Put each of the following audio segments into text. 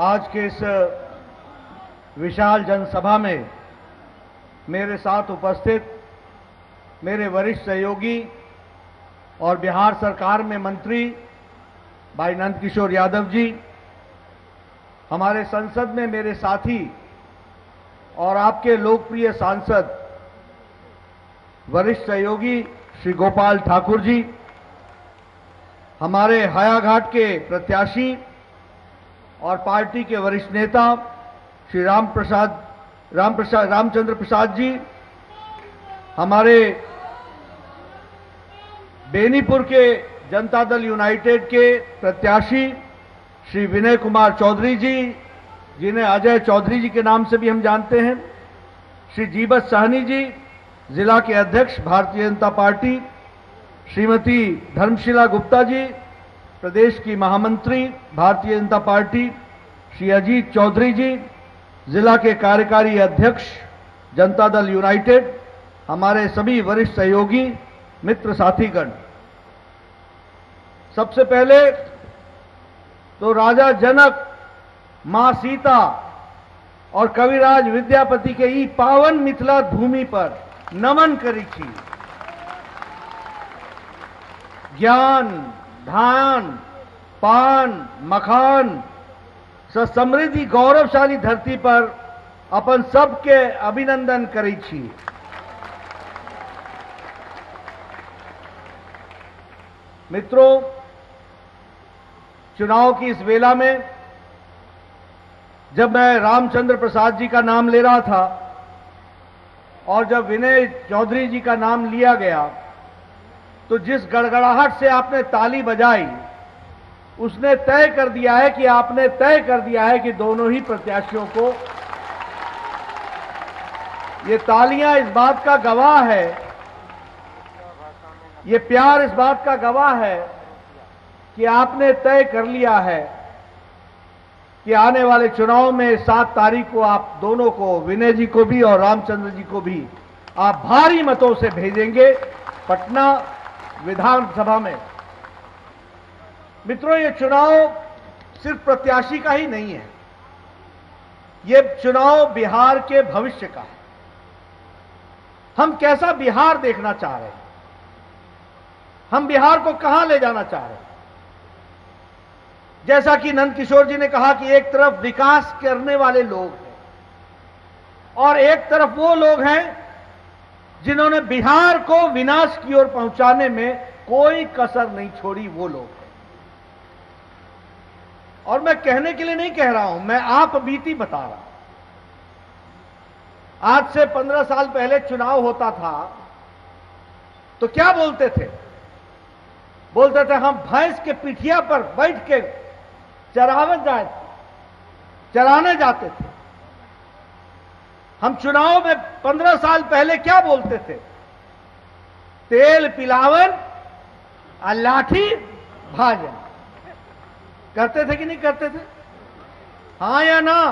आज के इस विशाल जनसभा में मेरे साथ उपस्थित मेरे वरिष्ठ सहयोगी और बिहार सरकार में मंत्री भाई नंद किशोर यादव जी, हमारे संसद में मेरे साथी और आपके लोकप्रिय सांसद वरिष्ठ सहयोगी श्री गोपाल ठाकुर जी, हमारे हायाघाट के प्रत्याशी और पार्टी के वरिष्ठ नेता श्री राम प्रसाद राम प्रसाद रामचंद्र प्रसाद जी, हमारे बेनीपुर के जनता दल यूनाइटेड के प्रत्याशी श्री विनय कुमार चौधरी जी, जिन्हें अजय चौधरी जी के नाम से भी हम जानते हैं, श्री जीवत सहनी जी, जिला के अध्यक्ष, भारतीय जनता पार्टी, श्रीमती धर्मशिला गुप्ता जी, प्रदेश की महामंत्री, भारतीय जनता पार्टी श्री अजीत चौधरी जी, जिला के कार्यकारी अध्यक्ष, जनता दल यूनाइटेड, हमारे सभी वरिष्ठ सहयोगी, मित्र साथीगण। सबसे पहले तो राजा जनक माँ सीता और कविराज विद्यापति के ई पावन मिथिला भूमि पर नमन करी छी ज्ञान धान पान, मखान समृद्धि, गौरवशाली धरती पर अपन सबके अभिनंदन करै छी। मित्रों, चुनाव की इस वेला में, जब मैं रामचंद्र प्रसाद जी का नाम ले रहा था, और जब विनय चौधरी जी का नाम लिया गया तो जिस गड़गड़ाहट से आपने ताली बजाई उसने तय कर दिया है कि आपने तय कर दिया है कि दोनों ही प्रत्याशियों को ये तालियाँ इस बात का गवाह है, ये प्यार इस बात का गवाह है कि आपने तय कर लिया है कि आने वाले चुनाव में सात तारीख को आप दोनों को, विनय जी को भी और रामचंद्र जी को भी आप भारी मतों से भेजेंगे पटना विधानसभा में। मित्रों, ये चुनाव सिर्फ़ प्रत्याशी का ही नहीं है। ये चुनाव बिहार के भविष्य का है। हम कैसा बिहार देखना चाह रहे हैं? हम बिहार को कहाँ ले जाना चाह रहे हैं? जैसा कि नंद किशोर जी ने कहा कि एक तरफ़ विकास करने वाले लोग हैं और एक तरफ़ वो लोग हैं जिन्होंने बिहार को विनाश की ओर पहुँचाने में कोई कसर नहीं छोड़ी वो लोग। हैं और मैं कहने के लिए नहीं कह रहा हूँ, मैं आप बीती बता रहा हूँ। आज से पंद्रह साल पहले चुनाव होता था तो क्या बोलते थे? बोलते थे, हम भैंस के पिठिया पर बैठ के चरावे जाए, चराने जाते थे। हम चुनाव में पंद्रह साल पहले क्या बोलते थे? तेल पिलावन और लाठी भाजन। करते थे कि नहीं करते थे? हाँ या ना?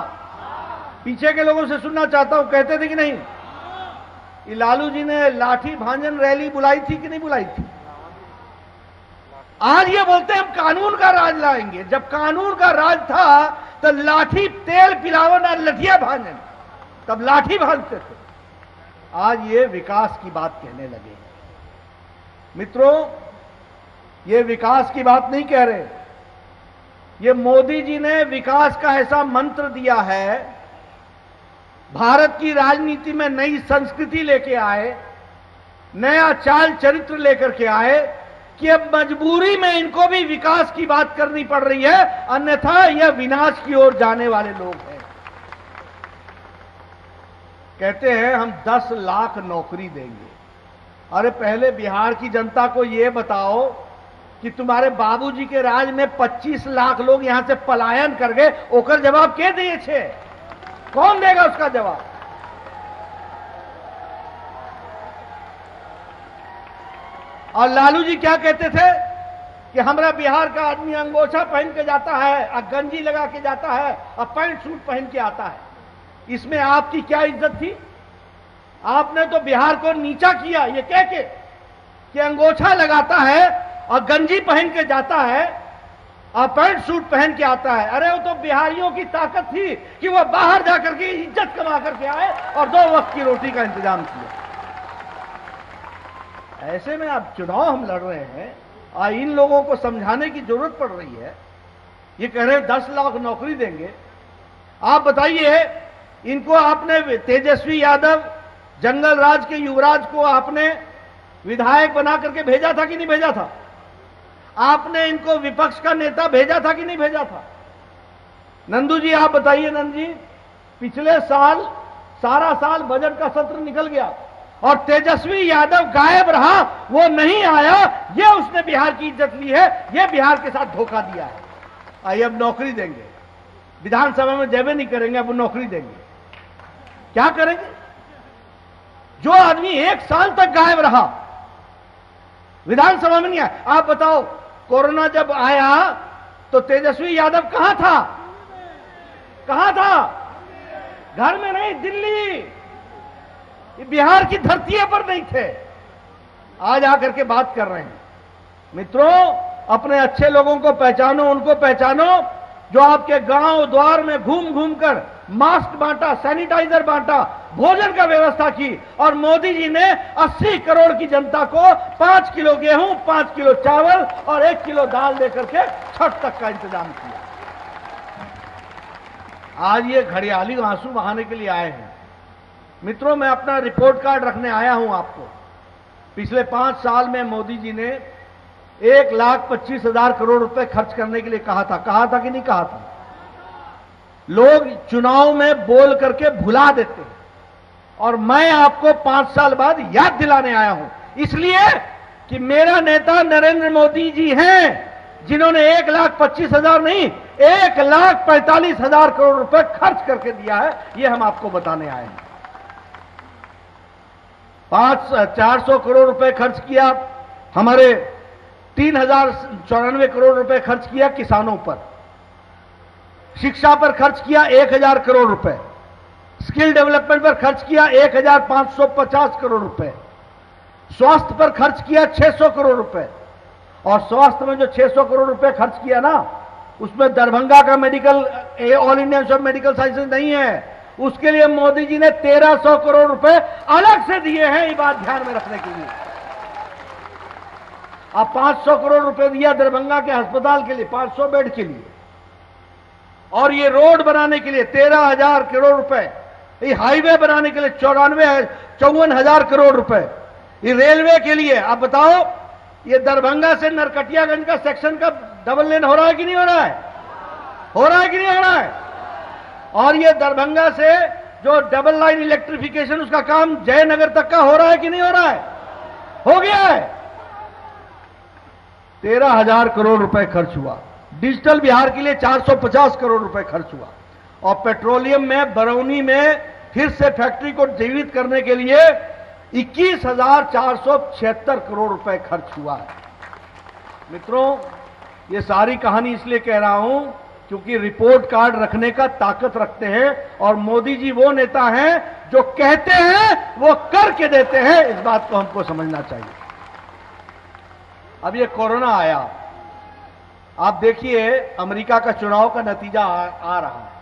पीछे के लोगों से सुनना चाहता हूँ, कहते थे कि नहीं? लालू जी ने लाठी भांजन रैली बुलाई थी कि नहीं बुलाई थी? आज ये बोलते हैं, हम कानून का राज लाएँगे। जब कानून का राज था तो लाठी, तेल पिलावन और लठिया भांजन। तब लाठी भांजते थे। आज ये विकास की बात कहने लगे मित्रों, ये विकास की बात नहीं कह रहे ये मोदी जी ने विकास का ऐसा मंत्र दिया है, भारत की राजनीति में नई संस्कृति लेके आए, नया चाल चरित्र लेकर के आए, कि अब मजबूरी में इनको भी विकास की बात करनी पड़ रही है, अन्यथा यह विनाश की ओर जाने वाले लोग हैं। कहते हैं, हम 10 लाख नौकरी देंगे। अरे पहले बिहार की जनता को यह बताओ कि तुम्हारे बाबूजी के राज में 25 लाख लोग यहाँ से पलायन कर गए, ओकर जवाब के दिए छे? कौन देगा उसका जवाब? और लालू जी क्या कहते थे? कि हमारा बिहार का आदमी अंगोछा पहन के जाता है, और गंजी लगा के जाता है, और पैंट सूट पहन के आता है। इसमें आपकी क्या इज़्ज़त थी? आपने तो बिहार को नीचा किया, ये कह के कि अंगोछा लगाता है और गंजी पहन के जाता है और पैंट सूट पहन के आता है। अरे वो तो बिहारियों की ताकत थी कि वो बाहर जाकर के इज़्ज़त कमा करके आए और दो वक्त की रोटी का इंतज़ाम किया। ऐसे में अब चुनाव हम लड़ रहे हैं और इन लोगों को समझाने की ज़रूरत पड़ रही है। ये कह रहे दस लाख नौकरी देंगे। आप बताइए, इनको आपने तेजस्वी यादव जंगल राज के युवराज को आपने विधायक बना करके भेजा था कि नहीं भेजा था? आपने इनको विपक्ष का नेता भेजा था कि नहीं भेजा था? नंदू जी, आप बताइए नंद जी, पिछले साल, सारा साल बजट का सत्र निकल गया और तेजस्वी यादव गायब रहा, वो नहीं आया, ये उसने बिहार की इज़्ज़त ली है, ये बिहार के साथ धोखा दिया है। आइए, अब नौकरी देंगे। विधानसभा में जबे नहीं करेंगे, अब नौकरी देंगे। क्या करेंगे? जो आदमी एक साल तक गायब रहा विधानसभा में नहीं आया आप बताओ, कोरोना जब आया तो तेजस्वी यादव कहाँ था? कहाँ था? घर में नहीं, दिल्ली। बिहार की धरती पर नहीं थे। आज आकर के बात कर रहे हैं। मित्रों, अपने अच्छे लोगों को पहचानो, उनको पहचानो, जो आपके गाँव द्वार में घूम घूम कर, मास्क बांटा, सैनिटाइजर बांटा भोजन का व्यवस्था की और मोदी जी ने 80 करोड़ की जनता को पाँच किलो गेहूँ, पाँच किलो चावल और एक किलो दाल देकर के छठ तक का इंतज़ाम किया। आज ये घड़ियाली आँसू बहाने के लिए आए हैं। मित्रों, मैं अपना रिपोर्ट कार्ड रखने आया हूँ आपको। पिछले पाँच साल में मोदी जी ने एक लाख पच्चीस हज़ार करोड़ रुपए खर्च करने के लिए कहा था। कहा था कि नहीं कहा था? लोग चुनाव में बोल करके भुला देते हैं। और मैं आपको पाँच साल बाद याद दिलाने आया हूँ। इसलिए कि मेरा नेता नरेंद्र मोदी जी हैं, जिन्होंने एक लाख पच्चीस हज़ार नहीं, एक लाख पैंतालीस हज़ार करोड़ रुपए खर्च करके दिया है यह हम आपको बताने आए हैं। पाँच, चार सौ करोड़ रुपए खर्च किया, हमारे तीन हज़ार चौरानवे करोड़ रुपए खर्च किया किसानों पर, शिक्षा पर खर्च किया एक हज़ार करोड़ रुपए। स्किल डेवलपमेंट पर खर्च किया एक हज़ार पाँच सौ पचास करोड़ रुपए। स्वास्थ्य पर खर्च किया छह सौ करोड़ रुपए। और स्वास्थ्य में जो छह सौ करोड़ रुपए खर्च किया ना, उसमें दरभंगा का medical all India of medical sciences नहीं है। उसके लिए मोदी जी ने तेरह सौ करोड़ रुपए अलग से दिए हैं ये बात ध्यान में रखने के लिए। अब 500 करोड़ रुपए दिया दरभंगा के अस्पताल के लिए 500 बेड के लिए। और ये रोड बनाने के लिए तेरह हज़ार करोड़ रुपए। ये हाईवे बनाने के लिए चौरानवे चौवन हज़ार करोड़ रुपए। ये रेलवे के लिए, आप बताओ, ये दरभंगा से नरकटियागंज का सेक्शन का डबल लेन हो रहा है कि नहीं हो रहा है? हो रहा है कि नहीं हो रहा है? और ये दरभंगा से जो डबल लाइन इलेक्ट्रिफिकेशन, उसका काम जयनगर तक का हो रहा है कि नहीं हो रहा है? हो गया है। तेरह हज़ार करोड़ रुपए खर्च हुआ। डिजिटल बिहार के लिए 450 करोड़ रुपए खर्च हुआ। और पेट्रोलियम में बरौनी में फिर से फैक्ट्री को जीवित करने के लिए इक्कीस करोड़ रुपए खर्च हुआ है। मित्रों ये सारी कहानी इसलिए कह रहा हूँ क्योंकि रिपोर्ट कार्ड रखने का ताकत रखते हैं और मोदी जी वो नेता हैं जो कहते हैं वो करके देते हैं इस बात को हमको समझना चाहिए। अब ये कोरोना आया। आप देखिए अमेरिका का चुनाव का नतीजा आ, आ रहा है।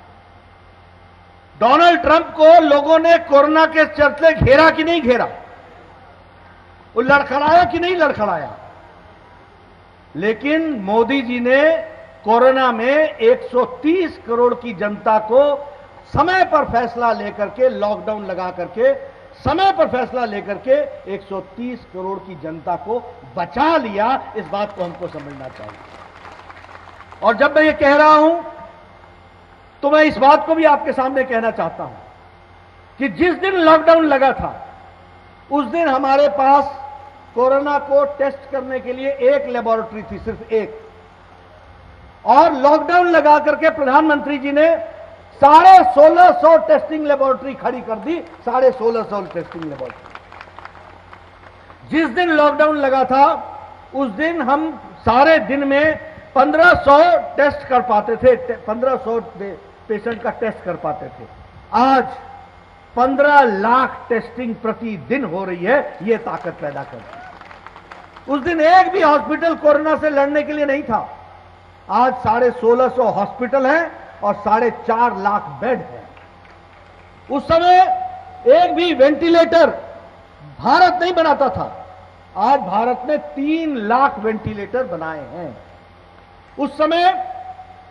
डोनाल्ड ट्रंप को लोगों ने कोरोना के चलते घेरा कि नहीं घेरा? वो लड़खड़ाया कि नहीं लड़खड़ाया? लेकिन मोदी जी ने कोरोना में 130 करोड़ की जनता को समय पर फैसला लेकर के लॉकडाउन लगा करके, समय पर फैसला लेकर के 130 करोड़ की जनता को बचा लिया। इस बात को हमको समझना चाहिए। और जब मैं ये कह रहा हूँ तो मैं इस बात को भी आपके सामने कहना चाहता हूँ कि जिस दिन लॉकडाउन लगा था, उस दिन हमारे पास कोरोना को टेस्ट करने के लिए एक लेबोरेटरी थी, सिर्फ़ एक। और लॉकडाउन लगा करके प्रधानमंत्री जी ने साढ़े सोलह सौ टेस्टिंग लेबोरेटरी खड़ी कर दी, साढ़े सोलह सौ टेस्टिंग लेबोरेटरी। जिस दिन लॉकडाउन लगा था, उस दिन हम सारे दिन में 1500 टेस्ट कर पाते थे 1500 पेशेंट का टेस्ट कर पाते थे। आज 15 लाख टेस्टिंग प्रतिदिन हो रही है यह ताकत पैदा कर उस दिन एक भी हॉस्पिटल कोरोना से लड़ने के लिए नहीं था। आज साढ़े सोलह सौ हॉस्पिटल हैं और साढ़े चार लाख बेड हैं। उस समय एक भी वेंटिलेटर भारत नहीं बनाता था। आज भारत ने तीन लाख वेंटिलेटर बनाए हैं। उस समय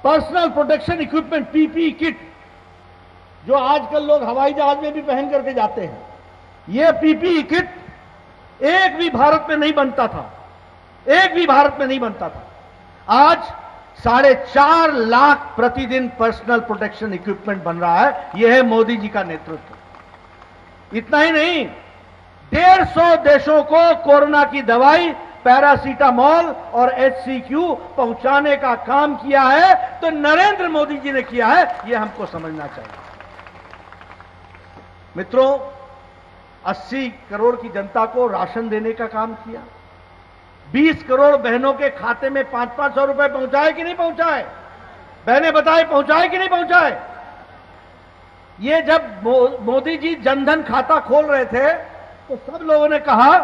personal protection equipment PP kit, जो आजकल लोग हवाई जहाज़ में भी पहन करके जाते हैं। यह पीपी किट एक भी भारत में नहीं बनता था। एक भी भारत में नहीं बनता था। आज साढ़े चार लाख प्रतिदिन पर्सनल प्रोटेक्शन इक्विपमेंट बन रहा है। यह है मोदी जी का नेतृत्व। इतना ही नहीं, डेढ़ सौ देशों को कोरोना की दवाई पैरासीटामोल और एचसीक्यू पहुँचाने का काम किया है तो नरेंद्र मोदी जी ने किया है यह हमको समझना चाहिए। मित्रों 80 करोड़ की जनता को राशन देने का काम किया। 20 करोड़ बहनों के खाते में पाँच पाँच सौ रुपए पहुँचाए कि नहीं पहुँचाए? बहने बताए, पहुँचाए कि नहीं पहुँचाए? ये जब मोदी जी जनधन खाता खोल रहे थे तो सब लोगों ने कहा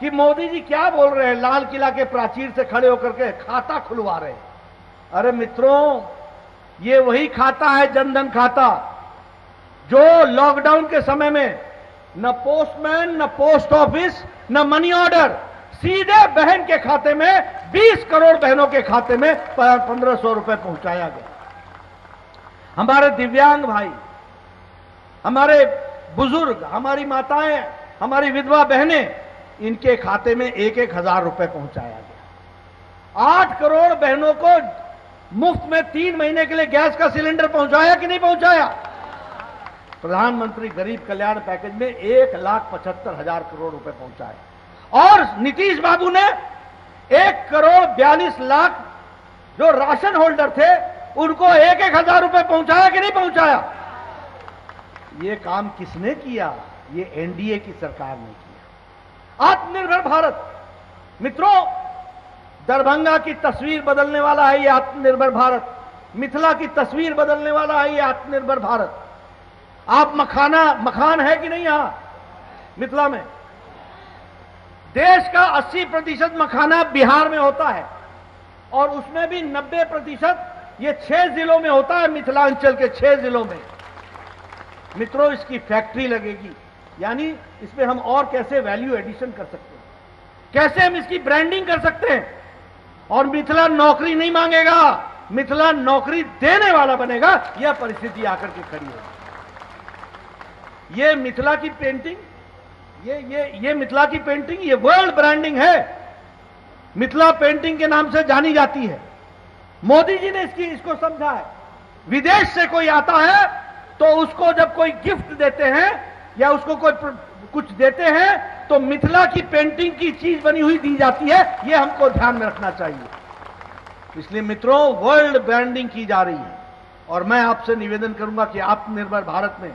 कि मोदी जी क्या बोल रहे हैं? लाल किला के प्राचीर से खड़े होकर के खाता खुलवा रहे हैं। अरे मित्रों, ये वही खाता है, जनधन खाता, जो लॉकडाउन के समय में न पोस्टमैन न पोस्ट ऑफ़िस न मनी ऑर्डर सीधे बहन के खाते में 20 करोड़ बहनों के खाते में पंद्रह सौ रुपए पहुँचाया गया। हमारे दिव्यांग भाई, हमारे बुज़ुर्ग, हमारी माताएँ, हमारी विधवा बहनें इनके खाते में एक एक हज़ार रुपए पहुँचाया गया। आठ करोड़ बहनों को मुफ़्त में तीन महीने के लिए गैस का सिलेंडर पहुँचाया कि नहीं पहुँचाया? प्रधानमंत्री गरीब कल्याण पैकेज में एक लाख पचहत्तर हज़ार करोड़ रुपए पहुँचाए। और नीतीश बाबू ने एक करोड़ बयालीस लाख जो राशन होल्डर थे, उनको एक एक हज़ार रुपए पहुँचाया कि नहीं पहुँचाया? ये काम किसने किया? ये एनडीए की सरकार ने किया। आत्मनिर्भर भारत। मित्रों, दरभंगा की तस्वीर बदलने वाला है ये आत्मनिर्भर भारत। मिथिला की तस्वीर बदलने वाला है ये आत्मनिर्भर भारत। आप मखाना, मखान है कि नहीं यहाँ? मिथिला में। देश का 80 प्रतिशत मखाना बिहार में होता है और उसमें भी 90 प्रतिशत ये छह जिलों में होता है, मिथिलांचल के छह जिलों में। मित्रों, इसकी फैक्ट्री लगेगी। यानी इसमें हम और कैसे वैल्यू एडिशन कर सकते हैं? कैसे हम इसकी ब्रांडिंग कर सकते हैं? और मिथिला नौकरी नहीं मांगेगा। मिथिला नौकरी देने वाला बनेगा। यह परिस्थिति आकर के खड़ी होगी। ये मिथिला की पेंटिंग ये ये ये मिथिला की पेंटिंग ये वर्ल्ड ब्रांडिंग है। मिथिला पेंटिंग के नाम से जानी जाती है। मोदी जी ने इसकी, इसको समझा है। विदेश से कोई आता है तो उसको जब कोई गिफ्ट देते हैं या उसको कोई कुछ देते हैं तो मिथिला की पेंटिंग की चीज़ बनी हुई दी जाती है यह हमको ध्यान में रखना चाहिए। इसलिए मित्रों वर्ल्ड ब्रांडिंग की जा रही है। और मैं आपसे निवेदन करूँगा कि आत्मनिर्भर भारत में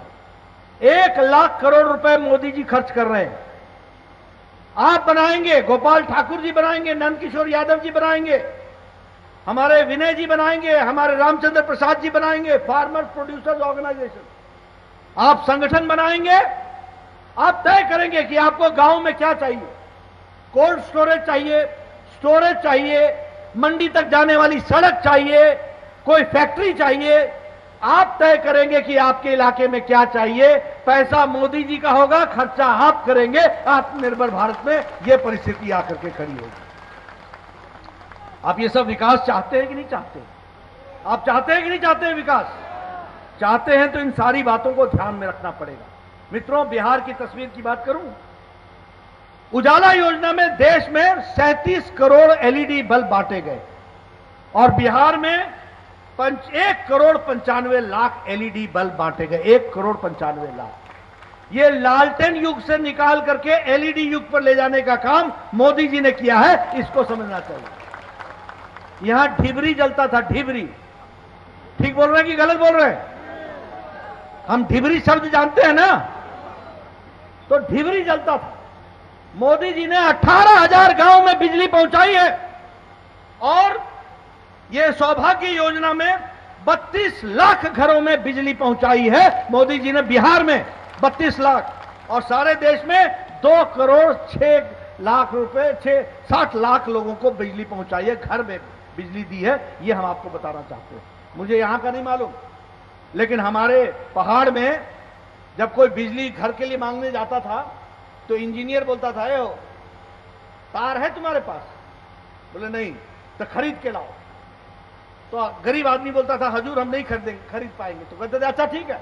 एक लाख करोड़ रुपए मोदी जी खर्च कर रहे हैं। आप बनाएँगे, गोपाल ठाकुर जी बनाएँगे, नंदकिशोर यादव जी बनाएँगे, हमारे विनय जी बनाएँगे, हमारे रामचंद्र प्रसाद जी बनाएँगे फार्मर्स प्रोड्यूसर्स ऑर्गेनाइजेशन आप संगठन बनाएँगे, आप तय करेंगे कि आपको गाँव में क्या चाहिए। कोल्ड स्टोरेज चाहिए स्टोरेज चाहिए, मंडी तक जाने वाली सड़क चाहिए, कोई फैक्ट्री चाहिए, आप तय करेंगे कि आपके इलाके में क्या चाहिए। पैसा मोदी जी का होगा, खर्चा आप करेंगे। आत्मनिर्भर भारत में यह परिस्थिति आकर के खड़ी होगी। आप ये सब विकास चाहते हैं कि नहीं चाहते? आप चाहते हैं कि नहीं चाहते हैं विकास? चाहते हैं तो इन सारी बातों को ध्यान में रखना पड़ेगा। मित्रों, बिहार की तस्वीर की बात करूँ? उजाला योजना में देश में सैंतीस करोड़ एलईडी बल्ब बांटे गए और बिहार में पंच, एक करोड़ पंचानवे लाख एलईडी बल्ब बांटे गए। एक करोड़ पंचानवे लाख। ये लालटेन युग से निकाल करके एलईडी युग पर ले जाने का काम मोदी जी ने किया है, इसको समझना चाहिए। यहाँ ढिबरी जलता था, ढिबरी। ठीक बोल रहे हैं कि गलत बोल रहे हैं? हम ढिबरी शब्द जानते हैं ना? तो ढिबरी जलता था। मोदी जी ने अठारह हज़ार गाँव में बिजली पहुंचाई है और ये सौभाग्य योजना में 32 लाख घरों में बिजली पहुंचाई है। मोदी जी ने बिहार में 32 लाख और सारे देश में दो करोड़ छह लाख रुपए, छह साठ लाख लोगों को बिजली पहुंचाई है, घर में बिजली दी है। ये हम आपको बताना चाहते हैं। मुझे यहाँ का नहीं मालूम। लेकिन हमारे पहाड़ में जब कोई बिजली घर के लिए मांगने जाता था तो इंजीनियर बोलता था, ए, तार है तुम्हारे पास? बोले, नहीं तो खरीद के लाओ। तो गरीब आदमी बोलता था, हजूर, हम नहीं खरीदेंगे, खरीद पाएँगे। तो कहते थे अच्छा ठीक है,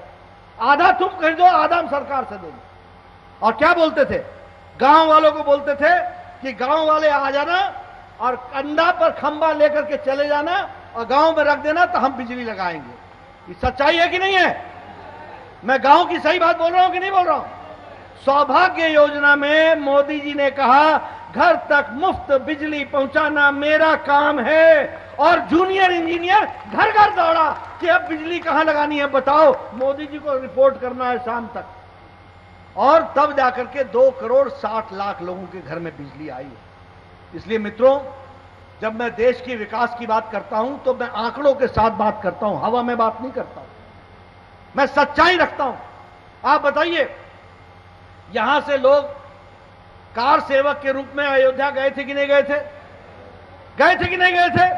आधा तुम खरीदो आधा हम सरकार से देंगे। और क्या बोलते थे? गाँव वालों को बोलते थे कि गाँव वाले आ जाना और कंधा पर खंबा लेकर के चले जाना और गाँव में रख देना तो हम बिजली लगाएँगे। ये सच्चाई है कि नहीं है? मैं गाँव की सही बात बोल रहा हूँ कि नहीं बोल रहा हूँ? सौभाग्य योजना में मोदी जी ने कहा, घर तक मुफ़्त बिजली पहुंचाना मेरा काम है। और जूनियर इंजीनियर घर घर दौड़ा कि अब बिजली कहाँ लगानी है बताओ। मोदी जी को रिपोर्ट करना है शाम तक। और तब जाकर के दो करोड़ साठ लाख लोगों के घर में बिजली आई है। इसलिए मित्रों जब मैं देश के विकास की बात करता हूँ तो मैं आंकड़ों के साथ बात करता हूँ, हवा में बात नहीं करता हूँ। मैं सच्चाई रखता हूँ। आप बताइए, यहाँ से लोग कार सेवक के रूप में अयोध्या गए थे कि नहीं गए थे? गए थे कि नहीं गए थे?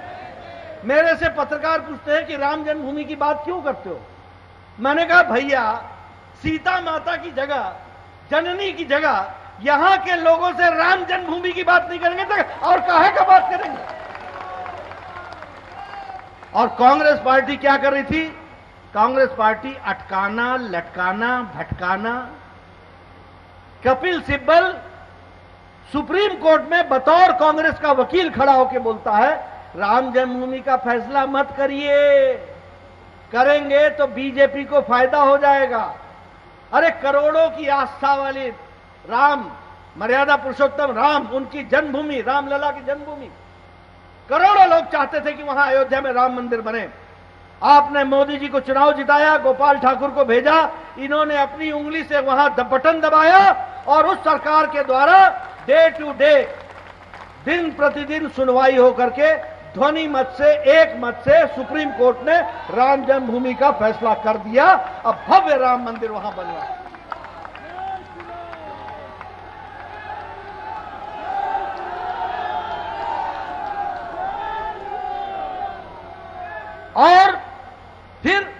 मेरे से पत्रकार पूछते हैं कि राम जन्मभूमि की बात क्यों करते हो? मैंने कहा, भैया, सीता माता की जगह, जननी की जगह यहाँ के लोगों से राम जन्मभूमि की बात नहीं करेंगे तो और काहे का बात करेंगे? और कांग्रेस पार्टी क्या कर रही थी? कांग्रेस पार्टी अटकाना, लटकाना, भटकाना। कपिल सिब्बल सुप्रीम कोर्ट में बतौर कांग्रेस का वकील खड़ा होकर बोलता है, राम जन्मभूमि का फैसला मत करिए। करेंगे तो बीजेपी को फ़ायदा हो जाएगा। अरे करोड़ों की आस्था वाली राम, मर्यादा पुरुषोत्तम राम, उनकी जन्मभूमि, रामलला की जन्मभूमि। करोड़ों लोग चाहते थे कि वहाँ अयोध्या में राम मंदिर बने। आपने मोदी जी को चुनाव जिताया, गोपाल ठाकुर को भेजा, इन्होंने अपनी उंगली से वहाँ बटन दबाया और उस सरकार के द्वारा डे टू डे, दिन प्रतिदिन सुनवाई होकर के ध्वनि मत से, एक मत से सुप्रीम कोर्ट ने राम जन्मभूमि का फैसला कर दिया। अब भव्य राम मंदिर वहाँ बन और फिर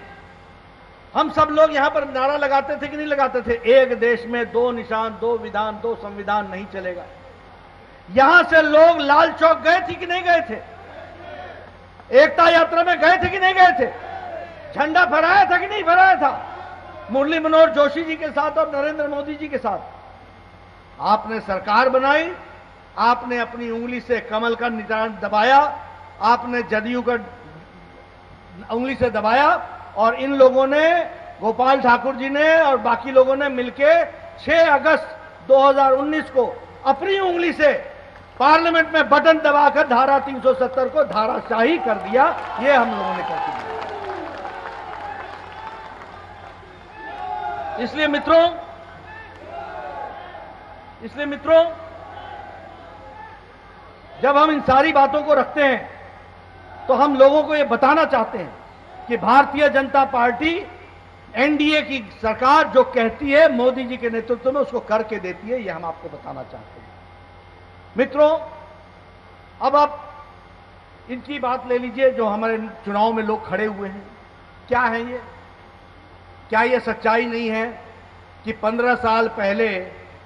हम सब लोग यहाँ पर नारा लगाते थे कि नहीं लगाते थे? एक देश में दो निशान, दो विधान, दो संविधान नहीं चलेगा। यहाँ से लोग लाल चौक गए थे कि नहीं गए थे? एकता यात्रा में गए थे कि नहीं गए थे? झंडा फहराया था कि नहीं फहराया था? मुरली मनोहर जोशी जी के साथ और नरेंद्र मोदी जी के साथ। आपने सरकार बनाई, आपने अपनी उंगली से कमल का निशान दबाया, आपने जदयू का उंगली से दबाया और इन लोगों ने, गोपाल ठाकुर जी ने और बाकी लोगों ने मिलके 6 अगस्त 2019 को अपनी उंगली से पार्लियामेंट में बटन दबाकर धारा 370 को धाराशाही कर दिया, ये हम लोगों ने कर दिया। इसलिए मित्रों इसलिए मित्रों, जब हम इन सारी बातों को रखते हैं तो हम लोगों को यह बताना चाहते हैं कि भारतीय जनता पार्टी एनडीए की सरकार जो कहती है, मोदी जी के नेतृत्व में उसको करके देती है यह हम आपको बताना चाहते हैं। मित्रों, अब आप इनकी बात ले लीजिए, जो हमारे चुनाव में लोग खड़े हुए हैं। क्या है ये? क्या ये सच्चाई नहीं है कि पंद्रह साल पहले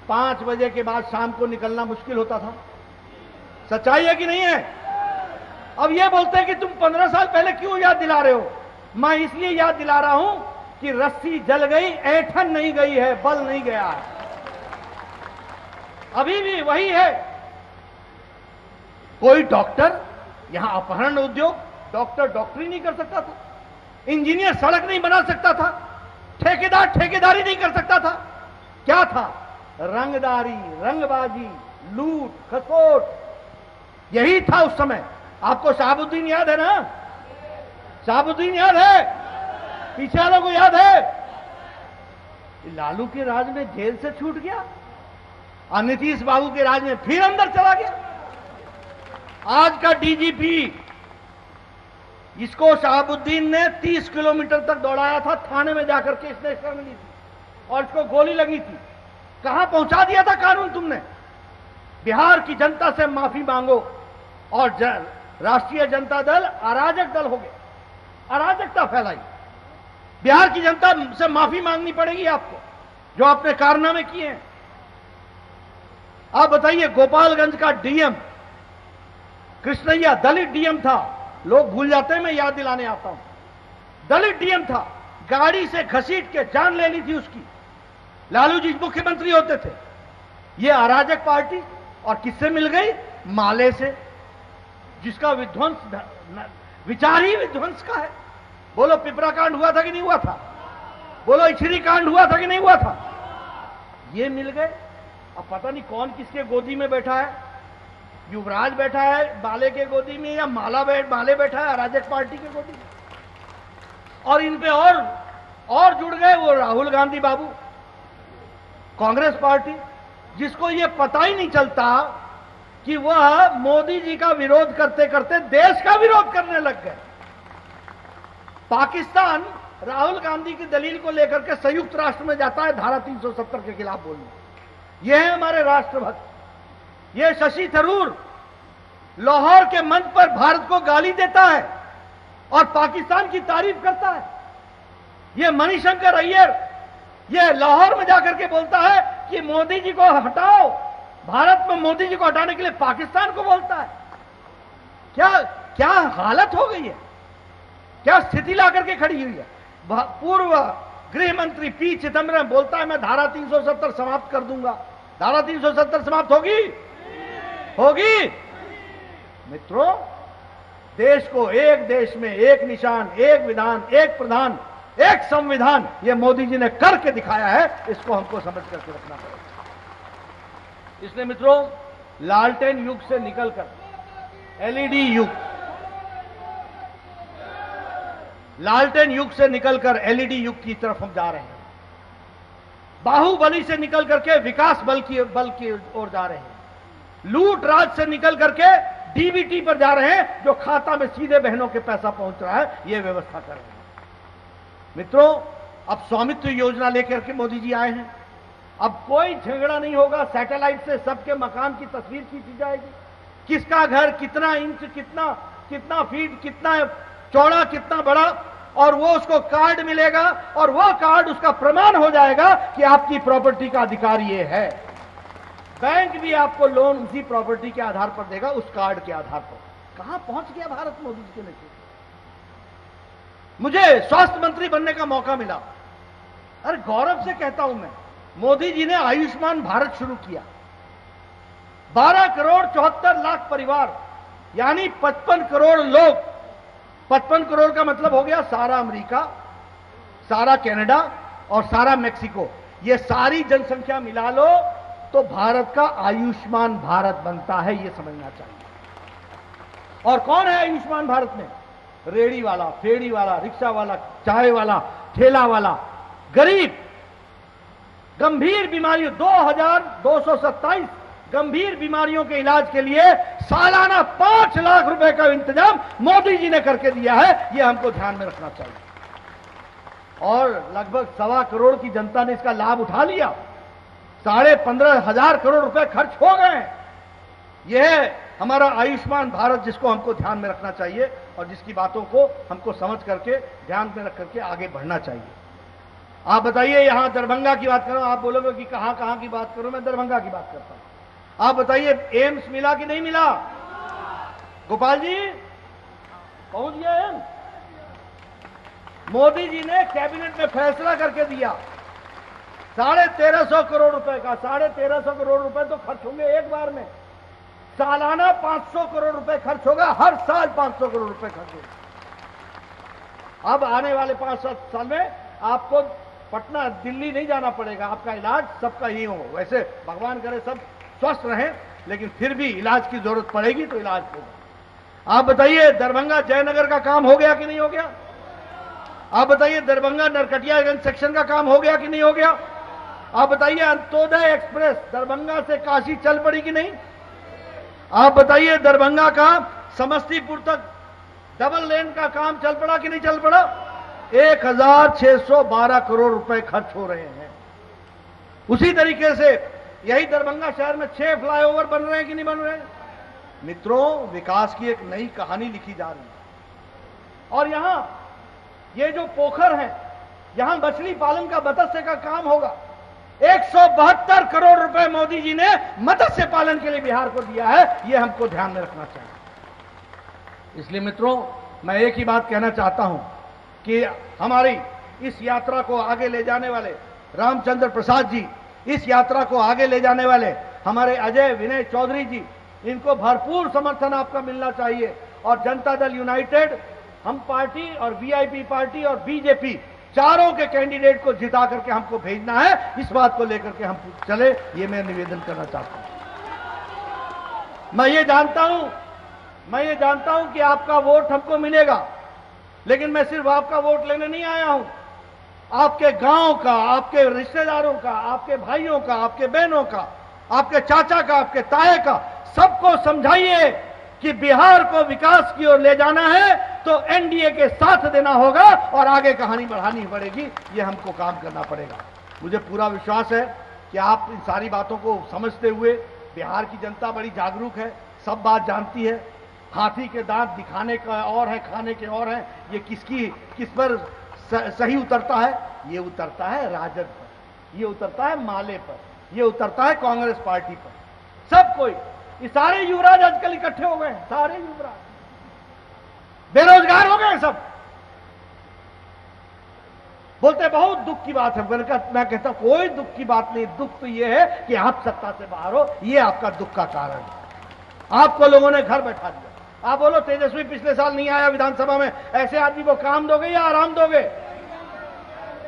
पाँच बजे के बाद शाम को निकलना मुश्किल होता था? सच्चाई है कि नहीं है? अब ये बोलते हैं कि तुम पंद्रह साल पहले क्यों याद दिला रहे हो? मैं इसलिए याद दिला रहा हूँ कि रस्सी जल गई, ऐठन नहीं गई है, बल नहीं गया है। अभी भी वही है। कोई डॉक्टर, यहाँ अपहरण उद्योग, डॉक्टर डॉक्टरी नहीं कर सकता था। इंजीनियर सड़क नहीं बना सकता था। ठेकेदार ठेकेदारी नहीं कर सकता था। क्या था? रंगदारी, रंगबाजी, लूट, खसोट, यही था उस समय। आपको शाहबुद्दीन याद है ना? शाहबुद्दीन याद है? पीछे वालों को याद है? लालू के राज में जेल से छूट गया? और नीतीश बाबू के राज में फिर अंदर चला गया? आज का डीजीपी, इसको शहाबुद्दीन ने 30 किलोमीटर तक दौड़ाया था, थाने में जाकर के इसने शरण ली थी। और इसको गोली लगी थी। कहाँ पहुँचा दिया था कानून तुमने? बिहार की जनता से माफ़ी मांगो और राष्ट्रीय जनता दल अराजक दल हो गया अराजकता फैलाई। बिहार की जनता से माफ़ी मांगनी पड़ेगी आपको, जो आपने कारनामे किए हैं। आप बताइए, गोपालगंज का डीएम, कृष्णैया, दलित डीएम था। लोग भूल जाते हैं, मैं याद दिलाने आता हूँ। दलित डीएम था। गाड़ी से घसीट के जान लेनी थी उसकी। लालू जी मुख्यमंत्री होते थे। ये अराजक पार्टी और किससे मिल गई? माले से। जिसका विध्वंस विचार ही विध्वंस का है। बोलो, पिपरा कांड हुआ था कि नहीं हुआ था? बोलो, इछरी कांड हुआ था कि नहीं हुआ था? ये मिल गए। अब पता नहीं कौन किसके गोदी में बैठा है। युवराज बैठा है बाले के गोदी में या माला बैठ माले बैठा है, अराजक पार्टी के गोदी में? और इन पे और और जुड़ गए वो राहुल गांधी बाबू। कांग्रेस पार्टी, जिसको ये पता ही नहीं चलता कि वह मोदी जी का विरोध करते करते देश का विरोध करने लग गए। पाकिस्तान राहुल गांधी की दलील को लेकर के संयुक्त राष्ट्र में जाता है, धारा 370 के खिलाफ बोलने। यह है हमारे राष्ट्रभक्त। यह शशि थरूर लाहौर के मंच पर भारत को गाली देता है और पाकिस्तान की तारीफ़ करता है। यह मणिशंकर अय्यर यह लाहौर में जाकर के बोलता है कि मोदी जी को हटाओ भारत में मोदी जी को हटाने के लिए पाकिस्तान को बोलता है। क्या क्या हालत हो गई है? क्या स्थिति ला करके खड़ी हुई है? पूर्व गृह मंत्री पी चिदम्बरम बोलता है, मैं धारा 370 समाप्त कर दूँगा। धारा 370 समाप्त होगी? होगी। मित्रों, देश को एक देश में एक निशान, एक विधान, एक प्रधान, एक संविधान, ये मोदी जी ने करके दिखाया है। इसको हमको समझ करके रखना पड़ेगा। इसलिए मित्रों, लालटेन युग से निकलकर, एलईडी युग, लालटेन युग से निकलकर एलईडी युग की तरफ़ हम जा रहे हैं। बाहुबली से निकल करके विकास बल की बल की ओर जा रहे हैं। लूट राज से निकल करके डीबीटी पर जा रहे हैं, जो खाता में सीधे बहनों के पैसा पहुँच रहा है यह व्यवस्था कर रहे हैं। मित्रों, अब स्वामित्व योजना लेकर के मोदी जी आए हैं। अब कोई झगड़ा नहीं होगा, सैटेलाइट से सबके मकान की तस्वीर खींची जाएगी। किसका घर कितना इंच, कितना कितना फीट, कितना चौड़ा, कितना बड़ा, और वो उसको कार्ड मिलेगा, और वो कार्ड उसका प्रमाण हो जाएगा कि आपकी प्रॉपर्टी का अधिकार ये है। बैंक भी आपको लोन उसी प्रॉपर्टी के आधार पर देगा, उस कार्ड के आधार पर। कहाँ पहुँच गया भारत मोदी जी के नेतृत्व मुझे स्वास्थ्य मंत्री बनने का मौका मिला। अरे गौरव से कहता हूँ मैं मोदी जी ने आयुष्मान भारत शुरू किया। 12 करोड़ चौहत्तर लाख परिवार, यानी 55 करोड़ लोग। 55 करोड़ का मतलब हो गया सारा अमेरिका, सारा कनाडा और सारा मेक्सिको। ये सारी जनसंख्या मिला लो तो भारत का आयुष्मान भारत बनता है, ये समझना चाहिए। और कौन है आयुष्मान भारत में? रेड़ी वाला, फेड़ी वाला, रिक्शा वाला, चाय वाला, ठेला वाला, गरीब। गंभीर बीमारियों, दो हज़ार दो सौ सत्ताईस गंभीर बीमारियों के इलाज के लिए सालाना पाँच लाख रुपए का इंतज़ाम मोदी जी ने करके दिया है। यह हमको ध्यान में रखना चाहिए। और लगभग सवा करोड़ की जनता ने इसका लाभ उठा लिया। साढ़े पंद्रह हज़ार करोड़ रुपए खर्च हो गए यह हमारा आयुष्मान भारत जिसको हमको ध्यान में रखना चाहिए और जिसकी बातों को हमको समझ करके, ध्यान में रख करके आगे बढ़ना चाहिए। आप बताइए, यहाँ दरभंगा की बात करो, आप बोलोगे कि कहाँ कहाँ की बात करो, मैं दरभंगा की बात करता हूँ। आप बताइए, एम्स मिला कि नहीं मिला? गोपाल जी, पहुँच गया एम्स। मोदी जी ने कैबिनेट में फैसला करके दिया। साढ़े तेरह सौ करोड़ रुपए का, साढ़े तेरह सौ करोड़ रुपए तो खर्च होंगे एक बार में। सालाना 500 करोड़ रुपए खर्च होगा, हर साल 500 करोड़ रुपए खर्च होगा। अब आने वाले पाँच सात साल में आपको पटना, दिल्ली नहीं जाना पड़ेगा। आपका इलाज सबका ही हो। वैसे भगवान करे सब स्वस्थ रहे, लेकिन फिर भी इलाज की ज़रूरत पड़ेगी तो इलाज होगा। आप बताइए, दरभंगा जयनगर का काम हो गया कि नहीं हो गया? आप बताइए, दरभंगा नरकटियागंज सेक्शन का काम हो गया कि नहीं हो गया? आप बताइए, अंत्योदय एक्सप्रेस दरभंगा से काशी चल पड़ी कि नहीं? आप बताइए, दरभंगा का समस्तीपुर तक डबल लेन का काम चल पड़ा कि नहीं चल पड़ा? एक हज़ार छह सौ बारह करोड़ रुपए खर्च हो रहे हैं। उसी तरीके से यही दरभंगा शहर में छह फ्लाईओवर बन रहे हैं कि नहीं बन रहे मित्रों, विकास की एक नई कहानी लिखी जा रही है। और यहाँ ये जो पोखर है, यहाँ मछली पालन का मत्स्य का काम होगा। एक सौ बहत्तर करोड़ रुपए मोदी जी ने मत्स्य पालन के लिए बिहार को दिया है यह हमको ध्यान में रखना चाहिए। इसलिए मित्रों, मैं एक ही बात कहना चाहता हूँ कि हमारी इस यात्रा को आगे ले जाने वाले रामचंद्र प्रसाद जी, इस यात्रा को आगे ले जाने वाले हमारे अजय विनय चौधरी जी, इनको भरपूर समर्थन आपका मिलना चाहिए। और जनता दल यूनाइटेड, हम पार्टी और वीआईपी पार्टी और बीजेपी चारों के कैंडिडेट को जिता करके हमको भेजना है। इस बात को लेकर के हम चले, ये मैं निवेदन करना चाहता हूँ। मैं ये जानता हूँ, मैं ये जानता हूँ कि आपका वोट हमको मिलेगा। लेकिन मैं सिर्फ़ आपका वोट लेने नहीं आया हूँ। आपके गाँव का, आपके रिश्तेदारों का, आपके भाइयों का, आपके बहनों का, आपके चाचा का, आपके ताए का, सबको समझाइए कि बिहार को विकास की ओर ले जाना है तो एनडीए के साथ देना होगा और आगे कहानी बढ़ानी पड़ेगी, ये हमको काम करना पड़ेगा। मुझे पूरा विश्वास है कि आप इन सारी बातों को समझते हुए बिहार की जनता बड़ी जागरूक है, सब बात जानती है हाथी के दांत दिखाने का और है, खाने के और है, ये किसकी, किस पर सही उतरता है? ये उतरता है राजद पर। ये उतरता है माले पर। ये उतरता है कांग्रेस पार्टी पर। सब कोई, ये सारे युवराज आजकल इकट्ठे हो गए हैं, सारे युवराज। बेरोजगार हो गए सब। बोलते बहुत दुख की बात है। मैं कहता कोई दुख की बात नहीं। दुख तो यह है कि आप सत्ता से बाहर हो। यह आपका दुख का कारण है। आपको लोगों ने घर बैठा दिया। आप बोलो, तेजस्वी पिछले साल नहीं आया विधानसभा में। ऐसे आदमी को काम दोगे या आराम दोगे?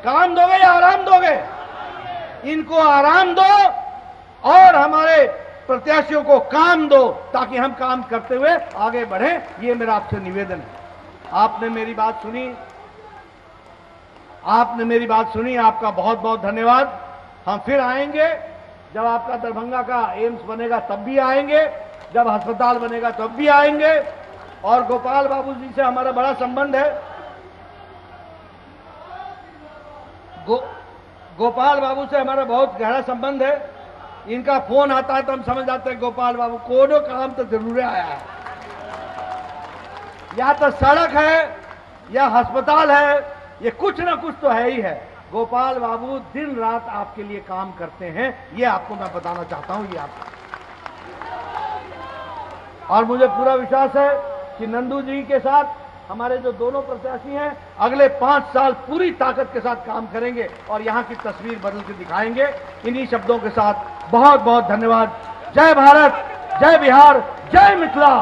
काम दोगे या आराम दोगे? इनको आराम दो और हमारे प्रत्याशियों को काम दो, ताकि हम काम करते हुए आगे बढ़े। ये मेरा आपसे निवेदन है। आपने मेरी बात सुनी। आपने मेरी बात सुनी। आपका बहुत बहुत धन्यवाद। हम फिर आएँगे। जब आपका दरभंगा का एम्स बनेगा, तब भी आएँगे। जब अस्पताल बनेगा तब भी आएँगे। और गोपाल बाबू जी से हमारा बड़ा संबंध है। गो, गोपाल बाबू से हमारा बहुत गहरा संबंध है। इनका फ़ोन आता है तो हम समझ जाते हैं गोपाल बाबू कोनो काम तो ज़रूर आया है। या तो सड़क है या अस्पताल है ये कुछ ना कुछ तो है ही है। गोपाल बाबू दिन रात आपके लिए काम करते हैं। ये आपको मैं बताना चाहता हूँ ये आपको और मुझे पूरा विश्वास है कि नंदू जी के साथ हमारे जो दोनों प्रत्याशी हैं, अगले पाँच साल पूरी ताकत के साथ काम करेंगे और यहाँ की तस्वीर बदल के दिखाएँगे। इन्हीं शब्दों के साथ बहुत बहुत धन्यवाद। जय भारत, जय बिहार, जय मिथिला।